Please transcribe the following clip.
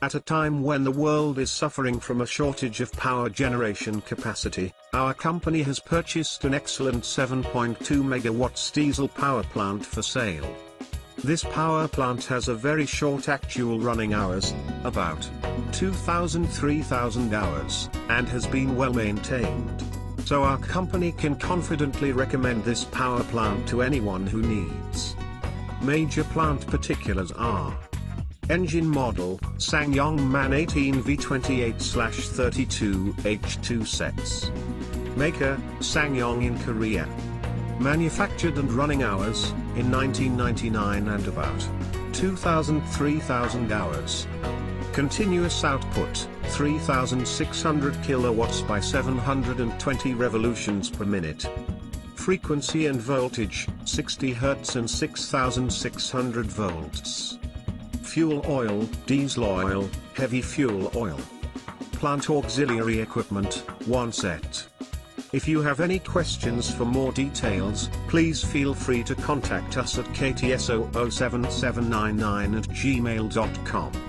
At a time when the world is suffering from a shortage of power generation capacity, our company has purchased an excellent 7.2 megawatts diesel power plant for sale. This power plant has a very short actual running hours, about 2,000-3,000 hours, and has been well maintained. So our company can confidently recommend this power plant to anyone who needs. Major plant particulars are Engine model, SsangYong MAN 18V28-32H2 sets. Maker, SsangYong in Korea. Manufactured and running hours, in 1999 and about 2,000-3,000 hours. Continuous output, 3,600 kilowatts by 720 revolutions per minute. Frequency and voltage, 60 Hz and 6,600 volts fuel oil, diesel oil, heavy fuel oil. Plant auxiliary equipment, one set. If you have any questions for more details, please feel free to contact us at ktso07799 at gmail.com.